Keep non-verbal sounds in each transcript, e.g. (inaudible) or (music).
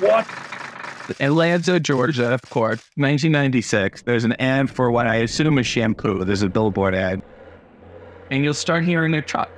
What? Atlanta, Georgia, of course, 1996. There's an ad for what I assume is shampoo. There's a billboard ad. And you'll start hearing a truck.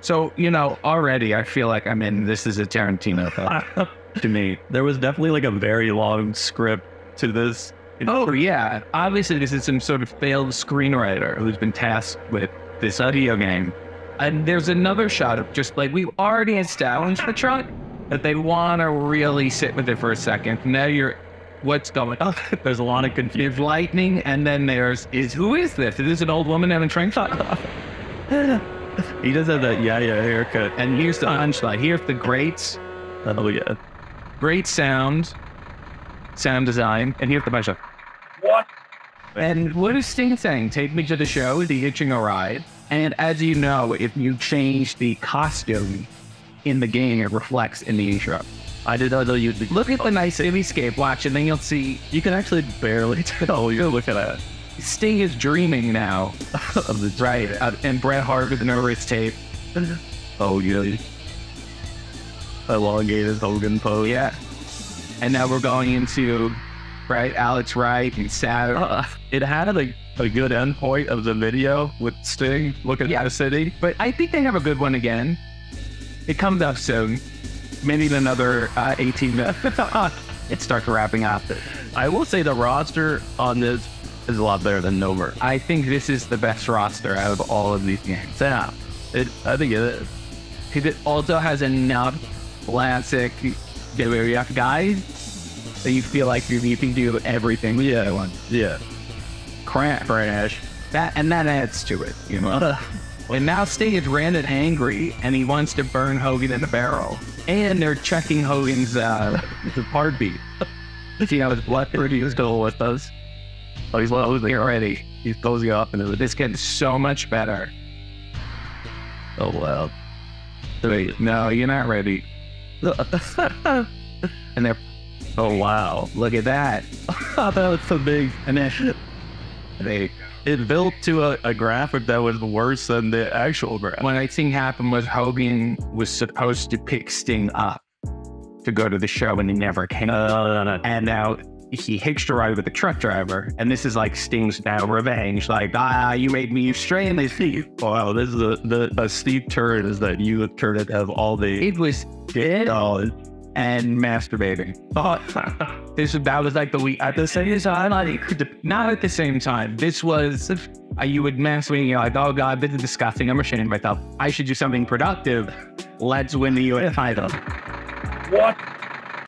So, you know, already I feel like I'm in this is a Tarantino film (laughs) to me. There was definitely like a very long script to this. Oh, yeah. Obviously, this is some sort of failed screenwriter who's been tasked with this video game. And there's another shot of just like we've already established the truck, that they want to really sit with it for a second. Now you're, what's going on? (laughs) There's a lot of confusion. There's lightning, and then there's is who is this? Is this an old woman in a train top? (laughs) He does have that yeah yeah haircut. and here's the punchline. Here's the great, Oh yeah. great sound, sound design, and here's the punchline. What? And what is Sting saying? Take me to the show, the hitching a ride. And as you know, if you change the costume in the game, it reflects in the intro. I did not know you. Look at the nice cityscape watch, and then you'll see You can actually barely (laughs) tell you're looking at. That. Sting is dreaming now (laughs) of the right, uh, and Bret Hart with an over his tape. Oh yeah. Elongated Hogan pose. Yeah, and now we're going into right Alex Wright and Saturn. Uh, it had a, a good end point of the video with Sting looking Yeah. at the city. but I think they have a good one again. It comes out soon, maybe in another uh, 18 minutes. (laughs) it starts wrapping up. I will say the roster on this is a lot better than Nover. I think this is the best roster out of all of these games. Yeah, it. I think it is. 'Cause It also has enough classic WWF guys that you feel like you, you can do everything. Yeah. one Yeah. crap. Crash. That and that adds to it, you know. (laughs) And now is ranted angry, and he wants to burn Hogan in the barrel. And they're checking Hogan's uh, heartbeat. (laughs) See how his blood pressure is still with us. Oh, he's well. Get ready. He's closing up and. This gets so much better. Oh well. Wait, no, you're not ready. (laughs) And they're, Oh wow. look at that. (laughs) that was so big. And then they, It built to a, a graphic that was worse than the actual graphic. what I think happened was Hogan was supposed to pick Sting up to go to the show, and he never came. Uh, no, no, no. and now he hitched a ride with the truck driver, and this is like Sting's now revenge. Like, ah, you made me strain this (laughs) thief. Wow, this is a the a steep turn is that you turn it have all the It was dead oh and masturbating. Oh, (laughs) this that was like the week at the same time. Like, not at the same time. This was uh, you would masturbate. You're like, oh god, this is disgusting. I'm ashamed of myself. I should do something productive. Let's win the US title. what?